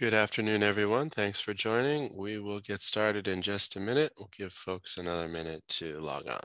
Good afternoon, everyone. Thanks for joining. We will get started in just a minute. We'll give folks another minute to log on.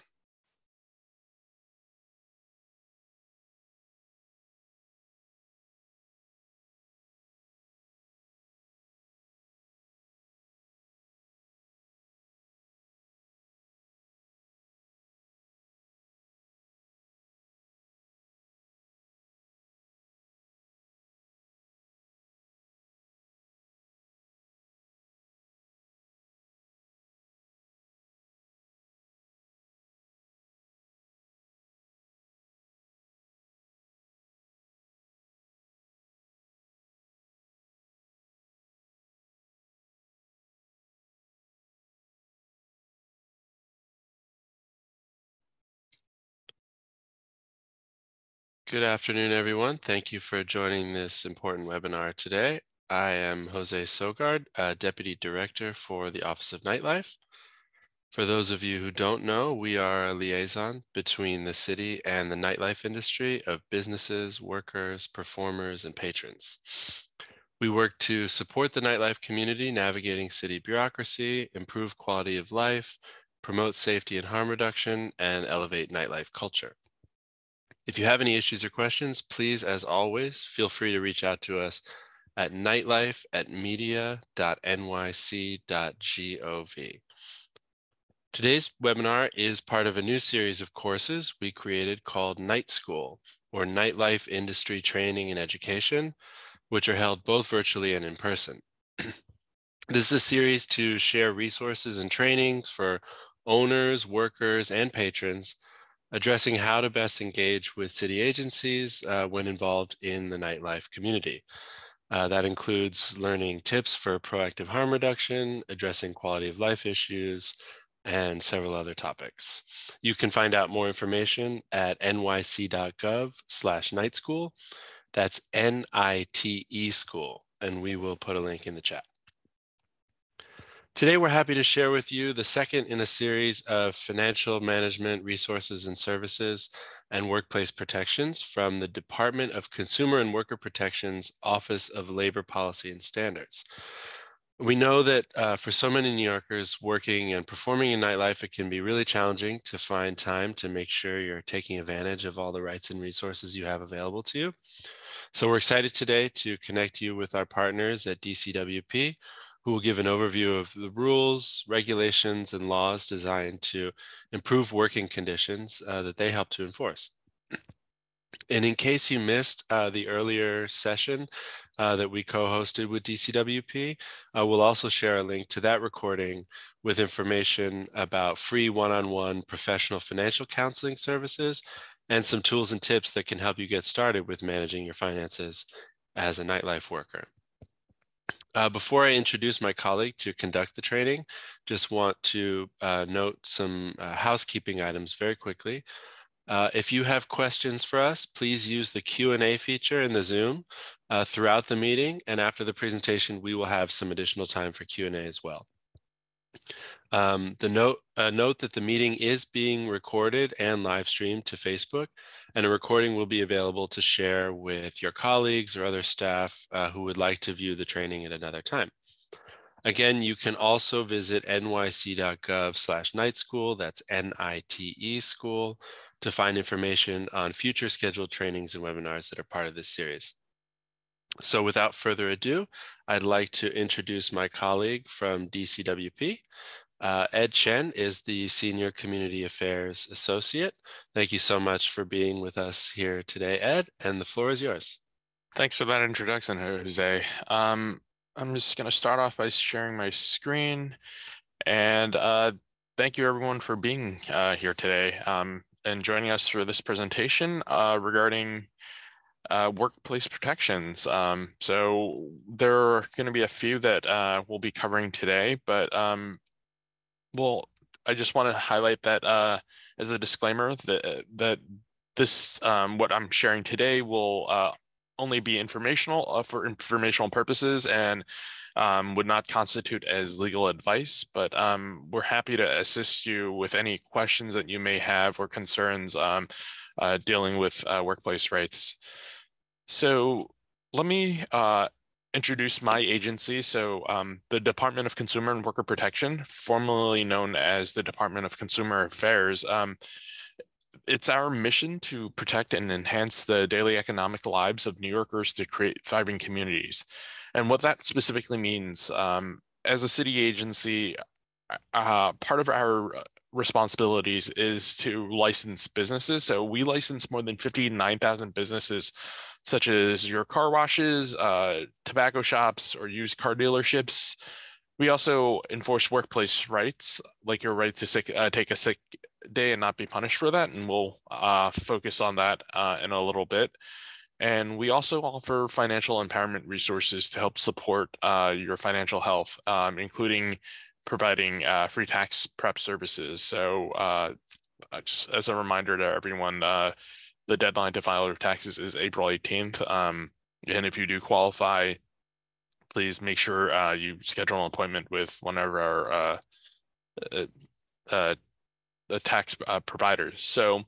Good afternoon, everyone. Thank you for joining this important webinar today. I am Jose Soegaard, uh, Deputy Director for the Office of Nightlife. For those of you who don't know, we are a liaison between the city and the nightlife industry of businesses, workers, performers, and patrons. We work to support the nightlife community navigating city bureaucracy, improve quality of life, promote safety and harm reduction, and elevate nightlife culture. If you have any issues or questions, please, as always, feel free to reach out to us at nightlife at media.nyc.gov. Today's webinar is part of a new series of courses we created called NITE School, or Nightlife Industry Training and Education, which are held both virtually and in person. this is a series to share resources and trainings for owners, workers, and patrons addressing how to best engage with city agencies uh, when involved in the nightlife community. Uh, that includes learning tips for proactive harm reduction, addressing quality of life issues, and several other topics. You can find out more information at nyc.gov slash night school. That's N-I-T-E school, and we will put a link in the chat. Today, we're happy to share with you the second in a series of financial management resources and services and workplace protections from the Department of Consumer and Worker Protection's Office of Labor Policy and Standards. We know that uh, for so many New Yorkers working and performing in nightlife, it can be really challenging to find time to make sure you're taking advantage of all the rights and resources you have available to you. So we're excited today to connect you with our partners at DCWP, who will give an overview of the rules, regulations, and laws designed to improve working conditions uh, that they help to enforce. And in case you missed uh, the earlier session uh, that we co-hosted with DCWP, uh, we'll also share a link to that recording with information about free one-on-one -on -one professional financial counseling services and some tools and tips that can help you get started with managing your finances as a nightlife worker. Uh, before I introduce my colleague to conduct the training, just want to uh, note some uh, housekeeping items very quickly. Uh, if you have questions for us, please use the Q&A feature in the Zoom uh, throughout the meeting. And after the presentation, we will have some additional time for Q&A as well. Um, the note, uh, note that the meeting is being recorded and live streamed to Facebook, and a recording will be available to share with your colleagues or other staff uh, who would like to view the training at another time. Again, you can also visit nyc.gov slash night school, that's N-I-T-E school, to find information on future scheduled trainings and webinars that are part of this series. So without further ado, I'd like to introduce my colleague from DCWP, uh, Ed Chen is the Senior Community Affairs Associate. Thank you so much for being with us here today, Ed, and the floor is yours. Thanks for that introduction, Jose. Um, I'm just going to start off by sharing my screen. And uh, thank you, everyone, for being uh, here today um, and joining us for this presentation uh, regarding uh, workplace protections. Um, so there are going to be a few that uh, we'll be covering today, but um, well, I just want to highlight that uh, as a disclaimer that uh, that this um, what I'm sharing today will uh, only be informational uh, for informational purposes and um, would not constitute as legal advice. But um, we're happy to assist you with any questions that you may have or concerns um, uh, dealing with uh, workplace rights. So let me introduce my agency. So um, the Department of Consumer and Worker Protection, formerly known as the Department of Consumer Affairs, um, it's our mission to protect and enhance the daily economic lives of New Yorkers to create thriving communities. And what that specifically means, um, as a city agency, uh, part of our responsibilities is to license businesses. So we license more than 59,000 businesses, such as your car washes, uh, tobacco shops, or used car dealerships. We also enforce workplace rights, like your right to sick, uh, take a sick day and not be punished for that. And we'll uh, focus on that uh, in a little bit. And we also offer financial empowerment resources to help support uh, your financial health, um, including providing uh, free tax prep services. So just as a reminder to everyone, the deadline to file your taxes is April 18th. Um, and if you do qualify, please make sure uh, you schedule an appointment with one of our uh, the tax providers. So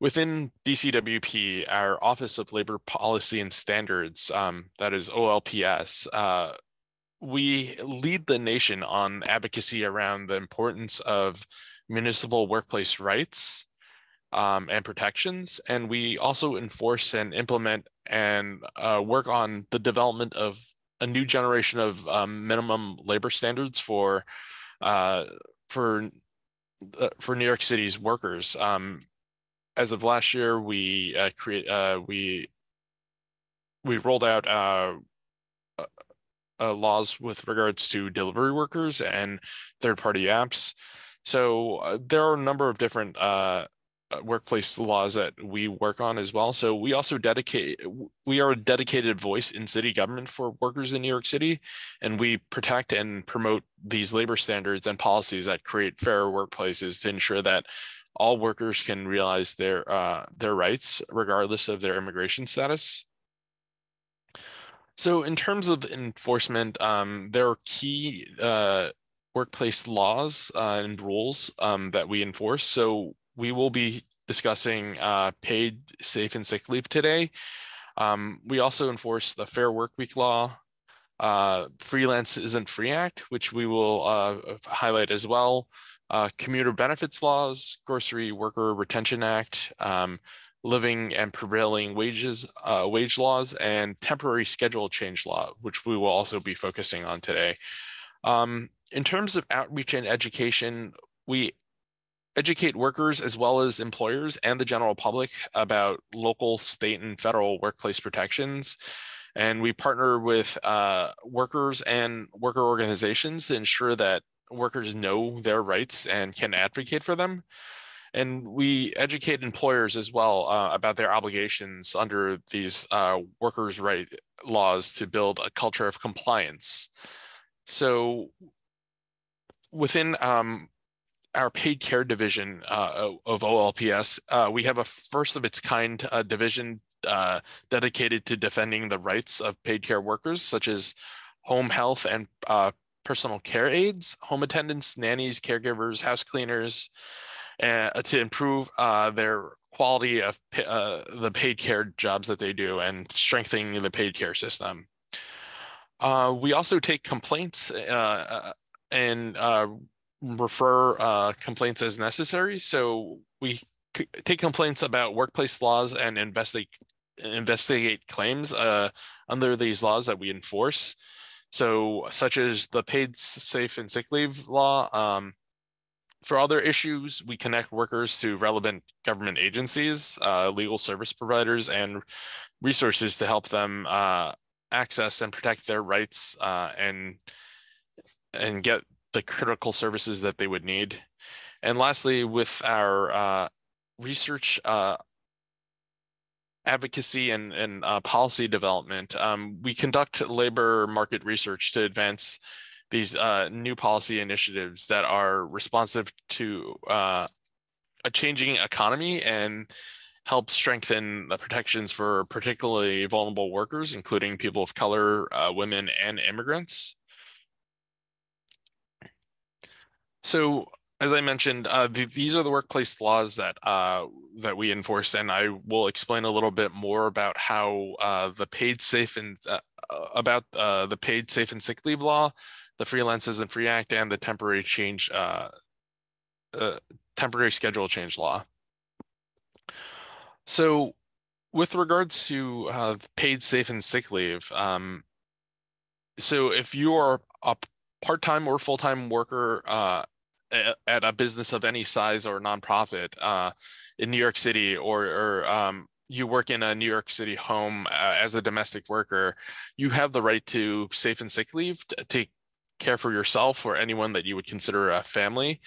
within DCWP, our Office of Labor Policy and Standards, um, that is OLPS, we lead the nation on advocacy around the importance of municipal workplace rights um, and protections. And we also enforce and implement and uh, work on the development of a new generation of um, minimum labor standards for uh, for uh, for New York City's workers. Um, as of last year, we uh, create uh, we we rolled out uh, laws with regards to delivery workers and third-party apps. So there are a number of different workplace laws that we work on as well. So we also dedicate, we are a dedicated voice in city government for workers in New York City, and we protect and promote these labor standards and policies that create fairer workplaces to ensure that all workers can realize their uh, their rights regardless of their immigration status. So in terms of enforcement, um, there are key uh, workplace laws uh, and rules um, that we enforce. So we will be discussing uh, paid safe and sick leave today. Um, we also enforce the Fair Work Week law, uh, Freelance Isn't Free Act, which we will uh, highlight as well, uh, commuter benefits laws, Grocery Worker Retention Act, um, living and prevailing wages, uh, wage laws, and temporary schedule change law, which we will also be focusing on today. Um, in terms of outreach and education, we educate workers as well as employers and the general public about local, state, and federal workplace protections. And we partner with uh, workers and worker organizations to ensure that workers know their rights and can advocate for them. And we educate employers as well uh, about their obligations under these uh, workers' right laws to build a culture of compliance. So within um, our paid care division uh, of OLPS, uh, we have a first of its kind uh, division uh, dedicated to defending the rights of paid care workers, such as home health and personal care aides, home attendants, nannies, caregivers, house cleaners, uh, to improve uh, their quality of uh, the paid care jobs that they do and strengthening the paid care system. Uh, we also take complaints uh, and uh, refer complaints as necessary. So we take complaints about workplace laws and investigate investigate claims under these laws that we enforce. So, such as the paid safe and sick leave law, um, for other issues, we connect workers to relevant government agencies, uh, legal service providers, and resources to help them uh, access and protect their rights uh, and and get the critical services that they would need. And lastly, with our uh, research uh, advocacy and, and uh, policy development, um, we conduct labor market research to advance these uh, new policy initiatives that are responsive to uh, a changing economy and help strengthen the protections for particularly vulnerable workers, including people of color, uh, women, and immigrants. So as I mentioned, uh, these are the workplace laws that uh, that we enforce, and I will explain a little bit more about how uh, the paid safe and uh, uh, about uh, the paid safe and sick leave law, the Freelance Isn't Free Act, and the temporary change temporary schedule change law. So, with regards to paid safe and sick leave, um, so if you are a part-time or full-time worker at a business of any size or nonprofit uh, in New York City, or, or um, you work in a New York City home uh, as a domestic worker, you have the right to safe and sick leave to take care for yourself or anyone that you would consider a family.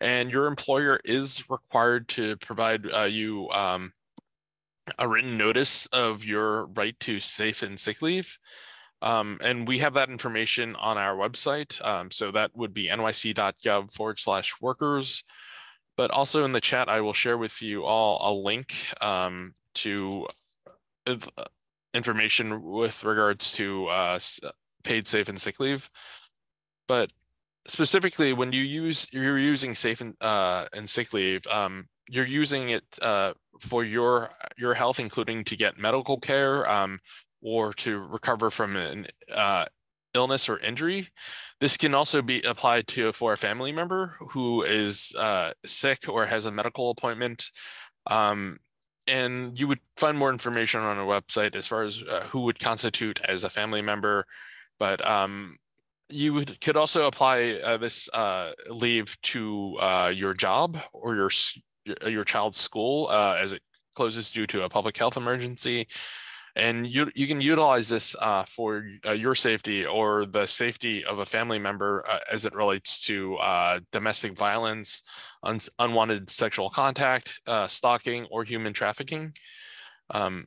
And your employer is required to provide uh, you um, a written notice of your right to safe and sick leave. Um, and we have that information on our website. Um, so that would be nyc.gov forward slash workers. But also in the chat, I will share with you all a link um, to uh, information with regards to uh, paid safe and sick leave. But specifically, when you use you're using safe and, uh, and sick leave, um, you're using it uh, for your your health, including to get medical care, um, or to recover from an uh, illness or injury. This can also be applied to for a family member who is uh, sick or has a medical appointment. Um, and you would find more information on our website as far as uh, who would constitute as a family member. But um, you would, could also apply uh, this uh, leave to uh, your job or your your child's school uh, as it closes due to a public health emergency and you you can utilize this uh, for uh, your safety or the safety of a family member uh, as it relates to uh, domestic violence, un- unwanted sexual contact, uh, stalking, or human trafficking. Um,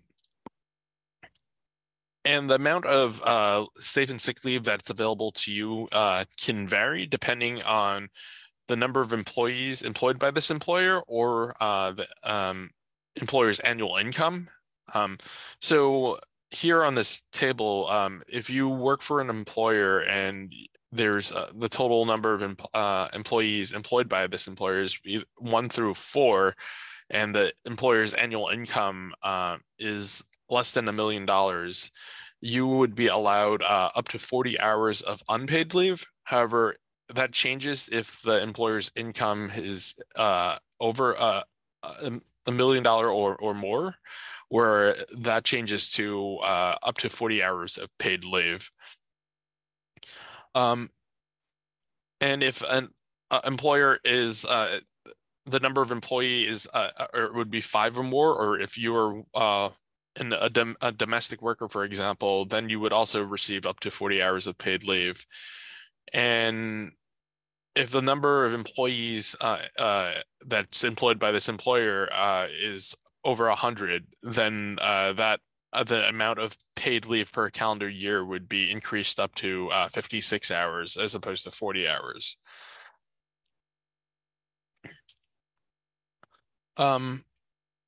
and the amount of uh, safe and sick leave that's available to you can vary depending on the number of employees employed by this employer or the um, employer's annual income um, so here on this table, um, if you work for an employer and there's uh, the total number of uh, employees employed by this employer is one through four, and the employer's annual income uh, is less than a million dollars, you would be allowed uh, up to 40 hours of unpaid leave. However, that changes if the employer's income is uh, over uh, a million dollar or, or more where that changes to uh, up to 40 hours of paid leave. Um, and if an uh, employer is uh, the number of employees uh, uh, or would be five or more, or if you are uh, in a, dom- a, domestic worker, for example, then you would also receive up to 40 hours of paid leave. And if the number of employees that's employed by this employer is over 100, then uh, that uh, the amount of paid leave per calendar year would be increased up to uh, 56 hours as opposed to 40 hours. Um,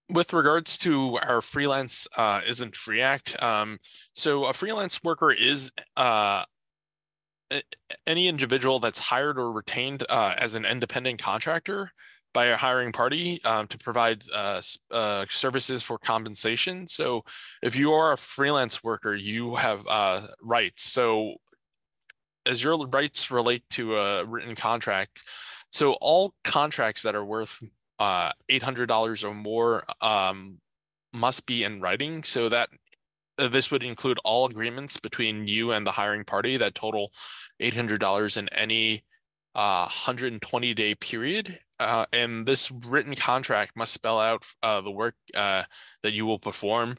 with regards to our freelance uh, isn't free act, um, so a freelance worker is uh, any individual that's hired or retained uh, as an independent contractor by a hiring party um, to provide uh, uh, services for compensation. So if you are a freelance worker, you have uh, rights. So as your rights relate to a written contract, so all contracts that are worth uh, $800 or more um, must be in writing so that uh, this would include all agreements between you and the hiring party that total $800 in any uh, 120 day period. Uh, and this written contract must spell out uh, the work uh, that you will perform,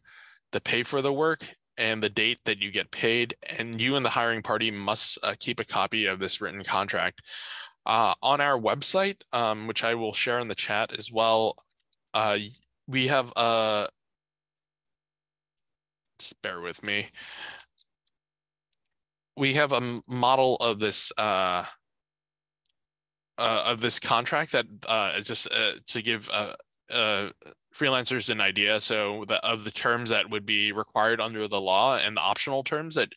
the pay for the work, and the date that you get paid. And you and the hiring party must uh, keep a copy of this written contract. Uh, on our website, um, which I will share in the chat as well, we have a. Bear with me. We have a model of this uh, of this contract that uh, just uh, to give uh, uh, freelancers an idea. So the, of the terms that would be required under the law and the optional terms that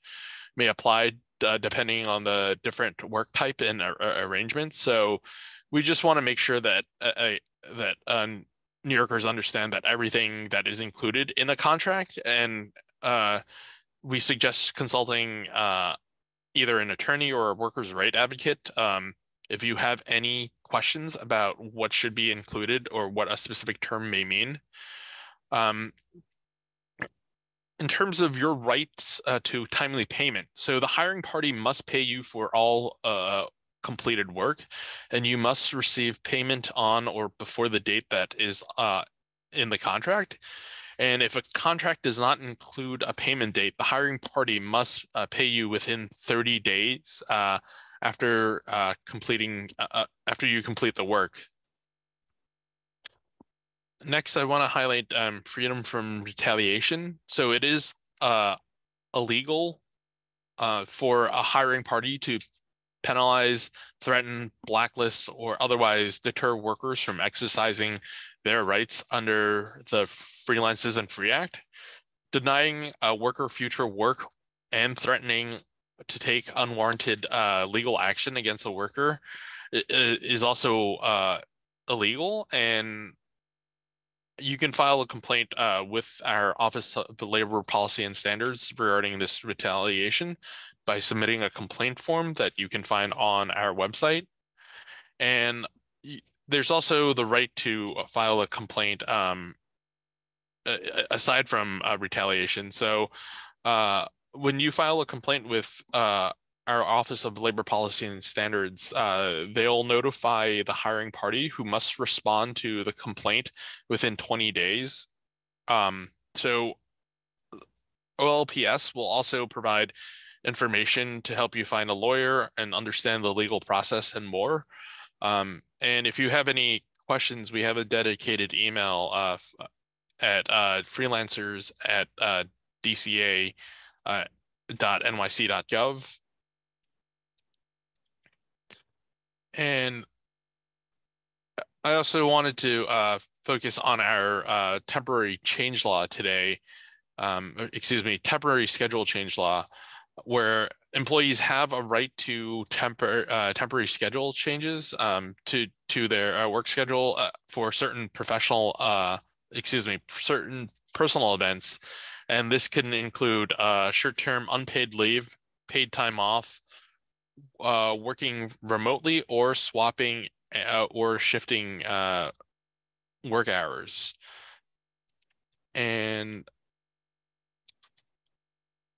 may apply uh, depending on the different work type and arrangements. So we just want to make sure that that New Yorkers understand that everything that is included in a contract, and we suggest consulting either an attorney or a workers' right advocate. Um, if you have any questions about what should be included or what a specific term may mean. Um, in terms of your rights uh, to timely payment, so the hiring party must pay you for all uh, completed work, and you must receive payment on or before the date that is uh, in the contract. And if a contract does not include a payment date, the hiring party must uh, pay you within 30 days uh, after uh, completing uh, uh, after you complete the work. Next, I want to highlight um, freedom from retaliation. So it is uh, illegal for a hiring party to penalize, threaten, blacklist, or otherwise deter workers from exercising their rights under the Freelance Isn't Free Act. Denying a worker future work and threatening to take unwarranted uh, legal action against a worker is also uh, illegal and you can file a complaint uh, with our Office of Labor Policy and Standards regarding this retaliation by submitting a complaint form that you can find on our website. And there's also the right to file a complaint um, aside from uh, retaliation. So uh, when you file a complaint with uh, our Office of Labor Policy and Standards, uh, they'll notify the hiring party who must respond to the complaint within 20 days. Um, so OLPS will also provide information to help you find a lawyer and understand the legal process and more. Um, and if you have any questions, we have a dedicated email uh, at uh, freelancers at uh, dca uh, dot nyc.gov. And I also wanted to uh, focus on our uh, temporary change law today. Um, excuse me, temporary schedule change law where employees have a right to temper, uh, temporary schedule changes um, to to their uh, work schedule uh, for certain professional, uh, excuse me, certain personal events, and this can include uh, short-term unpaid leave, paid time off, uh, working remotely, or swapping or shifting work hours. And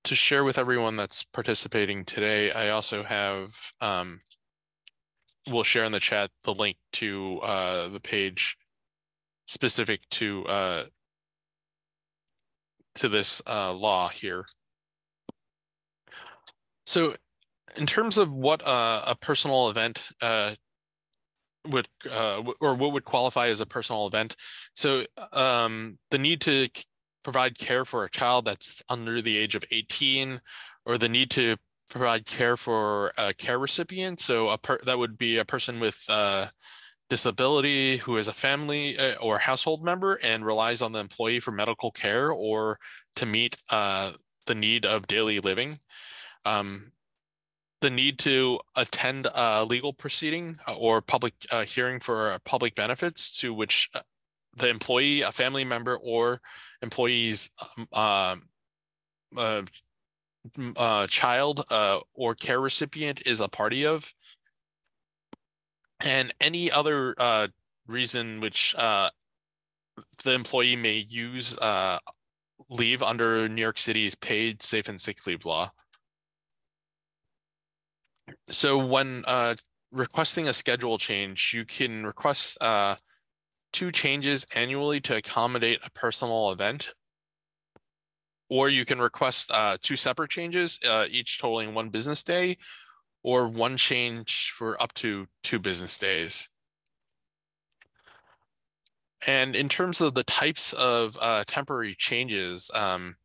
to share with everyone that's participating today, I also have, um, we'll share in the chat the link to uh, the page specific to uh, to this uh, law here. So in terms of what uh, a personal event uh, would uh, or what would qualify as a personal event. So um, the need to provide care for a child that's under the age of 18 or the need to provide care for a care recipient so a that would be a person with uh, disability who is a family uh, or household member and relies on the employee for medical care or to meet uh, the need of daily living. Um, the need to attend a legal proceeding uh, or public uh, hearing for public benefits to which uh, the employee, a family member, or employee's um, uh, uh, child uh, or care recipient is a party of, and any other uh, reason which uh, the employee may use uh, leave under New York City's paid safe and sick leave law. So when requesting a schedule change, you can request two changes annually to accommodate a personal event. Or you can request uh, two separate changes, uh, each totaling one business day, or one change for up to two business days. And in terms of the types of uh, temporary changes, um,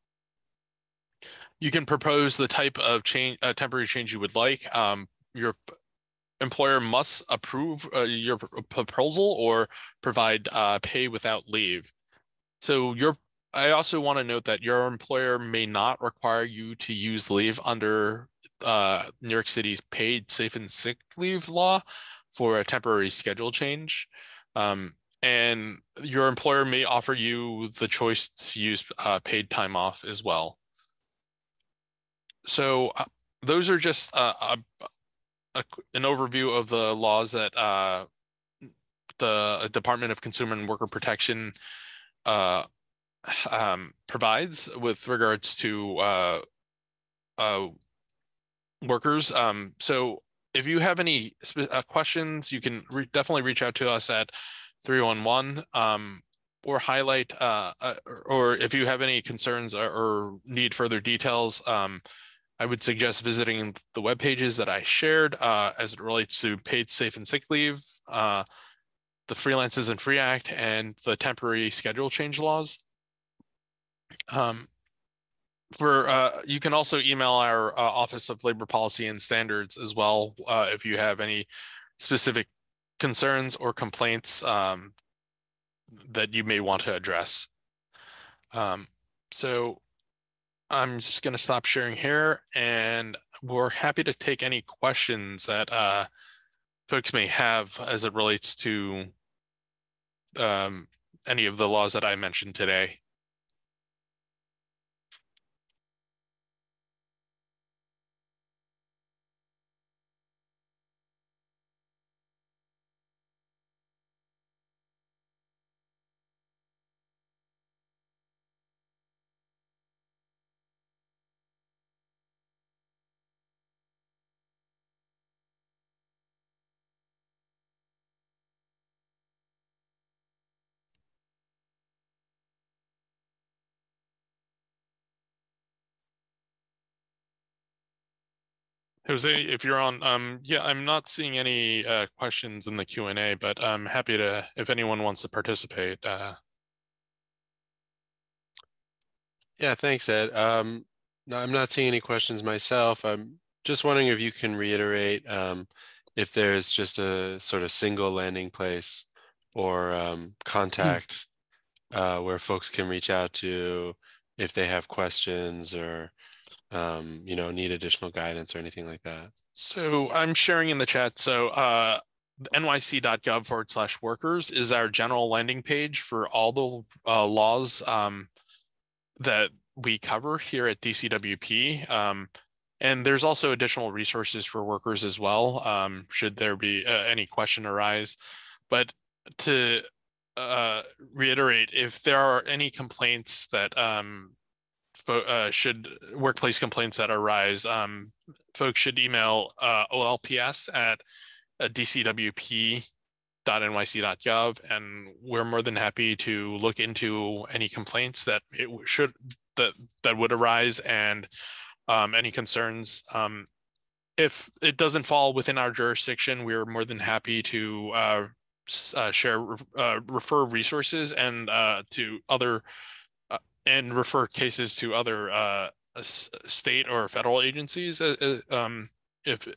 you can propose the type of change, uh, temporary change you would like. Um, your employer must approve uh, your proposal or provide uh, pay without leave. So your I also want to note that your employer may not require you to use leave under uh, New York City's paid safe and sick leave law for a temporary schedule change. Um, and your employer may offer you the choice to use uh, paid time off as well. So uh, those are just uh, a, a, an overview of the laws that uh, the Department of Consumer and Worker Protection uh, um, provides with regards to workers. Um, so if you have any uh, questions, you can re definitely reach out to us at 311 um, or highlight, uh, uh, or if you have any concerns or, or need further details, um, I would suggest visiting the web pages that I shared uh, as it relates to paid safe and sick leave, uh, the Freelance Isn't Free Act, and the temporary schedule change laws. Um, for uh, you can also email our uh, Office of Labor Policy and Standards as well uh, if you have any specific concerns or complaints um, that you may want to address. Um, so I'm just going to stop sharing here and we're happy to take any questions that uh, folks may have as it relates to um, any of the laws that I mentioned today. Jose, if you're on, um, yeah, I'm not seeing any uh, questions in the Q and A, but I'm happy to if anyone wants to participate. Uh... Yeah, thanks, Ed. Um, no, I'm not seeing any questions myself. I'm just wondering if you can reiterate um, if there's just a sort of single landing place or um, hmm. contact uh, where folks can reach out to if they have questions or um, you know, need additional guidance or anything like that? So I'm sharing in the chat. So uh, nyc.gov forward slash workers is our general landing page for all the uh, laws um, that we cover here at DCWP. Um, and there's also additional resources for workers as well, um, should there be uh, any question arise. But to uh, reiterate, if there are any complaints that um, uh, should workplace complaints that arise, um, folks should email uh, OLPS at uh, dcwp.nyc.gov, and we're more than happy to look into any complaints that it should that that would arise and um, any concerns. Um, if it doesn't fall within our jurisdiction, we're more than happy to uh, uh, share, uh, refer resources and uh, to other and refer cases to other uh, state or federal agencies uh, uh, um, if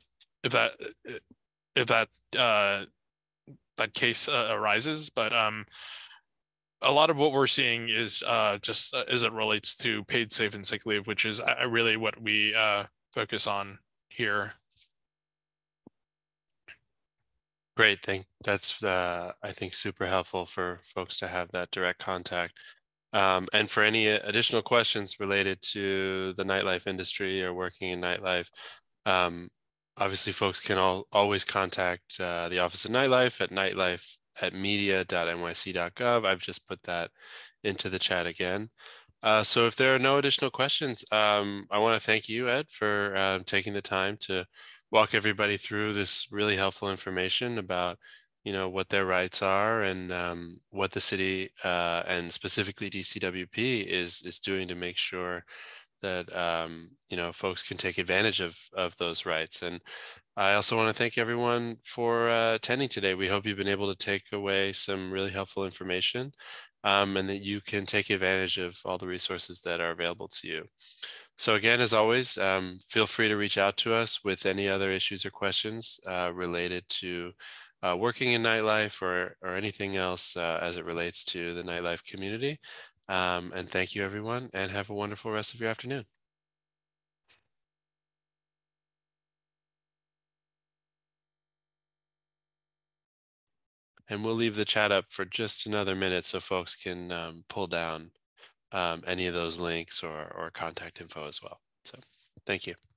if that if that uh, that case uh, arises. But um, a lot of what we're seeing is uh, just as it relates to paid safe and sick leave, which is really what we focus on here. Great, thank that's I think super helpful for folks to have that direct contact. Um, and for any additional questions related to the nightlife industry or working in nightlife, um, obviously folks can all, always contact uh, the Office of Nightlife at nightlife at media.nyc.gov. I've just put that into the chat again. Uh, so if there are no additional questions, um, I want to thank you, Ed, for uh, taking the time to walk everybody through this really helpful information about you know what their rights are and um, what the city uh, and specifically DCWP is is doing to make sure that um, you know folks can take advantage of of those rights. And I also want to thank everyone for uh, attending today. We hope you've been able to take away some really helpful information um, and that you can take advantage of all the resources that are available to you. So again, as always, um, feel free to reach out to us with any other issues or questions uh, related to uh, working in nightlife or, or anything else uh, as it relates to the nightlife community. Um, and thank you, everyone, and have a wonderful rest of your afternoon. And we'll leave the chat up for just another minute so folks can um, pull down um, any of those links or, or contact info as well. So thank you.